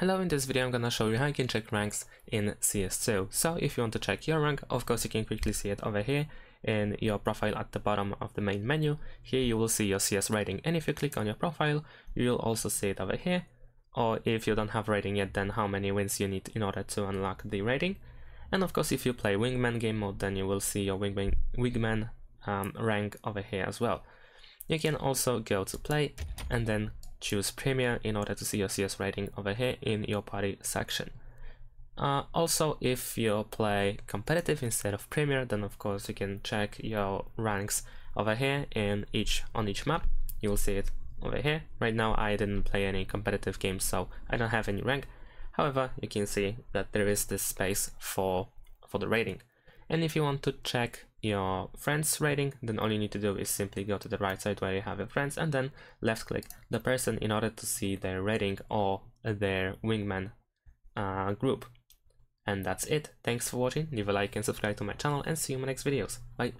Hello, in this video I'm gonna show you how you can check ranks in CS2. So if you want to check your rank, of course you can quickly see it over here in your profile at the bottom of the main menu. Here you will see your CS rating and if you click on your profile, you'll also see it over here. Or if you don't have rating yet, then how many wins you need in order to unlock the rating. And of course if you play Wingman game mode, then you will see your Wingman, Wingman um, rank over here as well. You can also go to play and then choose Premier in order to see your CS rating over here in your party section. Uh, also, if you play competitive instead of Premier, then of course you can check your ranks over here in each on each map. You will see it over here. Right now I didn't play any competitive games, so I don't have any rank. However, you can see that there is this space for for the rating. And if you want to check your friends rating, then all you need to do is simply go to the right side where you have your friends and then left click the person in order to see their rating or their wingman uh, group. And that's it. Thanks for watching. Leave a like and subscribe to my channel and see you in my next videos. Bye.